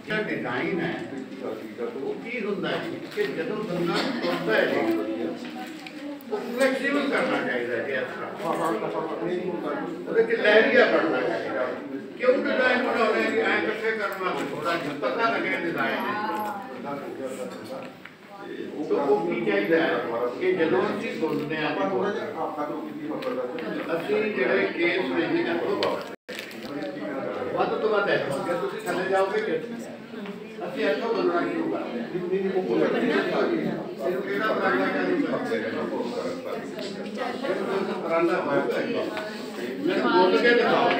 ਜਿਹੜਾ ਡਿਜ਼ਾਈਨ ਹੈ ਉਹ ਕੀ ਹੁੰਦਾ ਹੈ ਕਿ ਜਦੋਂ ਬੰਦਾ ਤੁਰਦਾ ਹੈ ਜੀ, ਉਹ ਫਲੈਕਸੀਬਲ ਕਰਨਾ ਚਾਹੀਦਾ ਹੈ ਜੀ ਇਸ ਤਰ੍ਹਾਂ ਉਹਦੇ ਕਿ ਲਹਿਰੀਆ ਬਣਨਾ ਚਾਹੀਦਾ ਕਿਉਂ ਡਿਜ਼ਾਈਨ ਬਣਾਉਣੇ ਕਿ ਐਂ ਇਕੱਠੇ ਕਰਨ ਵਾਸਤੇ ਥੋੜਾ ਜਿਹਾ ਪਤਾ ਲੱਗੇ ਡਿਜ਼ਾਈਨ ਤੋਂ ਉਹ ਕੀ ਚਾਹੀਦਾ ਹੈ ਕਿ ਜਦੋਂ ਅਸੀਂ ਸੁਣਦੇ ਹਾਂ ਅਸੀਂ ਜਿਹੜੇ ਕੇਸ ਨਹੀਂ ਹੈ ਉਹ ਵੱਧ ਤੋਂ ਵੱਧ ਹੈ ਜੇ ਤੁਸੀਂ ਥੱਲੇ ਜਾਓਗੇ ਕਿ ਅਸੀਂ ਇੱਥੋਂ ਬੋਲਣਾ ਸ਼ੁਰੂ ਕਰਦੇ ਹਾਂ ਇਹਨੂੰ ਕਿਹੜਾ ਬਰਾਂਡਾ ਕਹਿੰਦੇ ਇਹਨੂੰ ਬਰਾਂਡਾ ਹੋਊਗਾ ਮੈਨੂੰ ਬੋਲ ਕੇ ਦਿਖਾਓ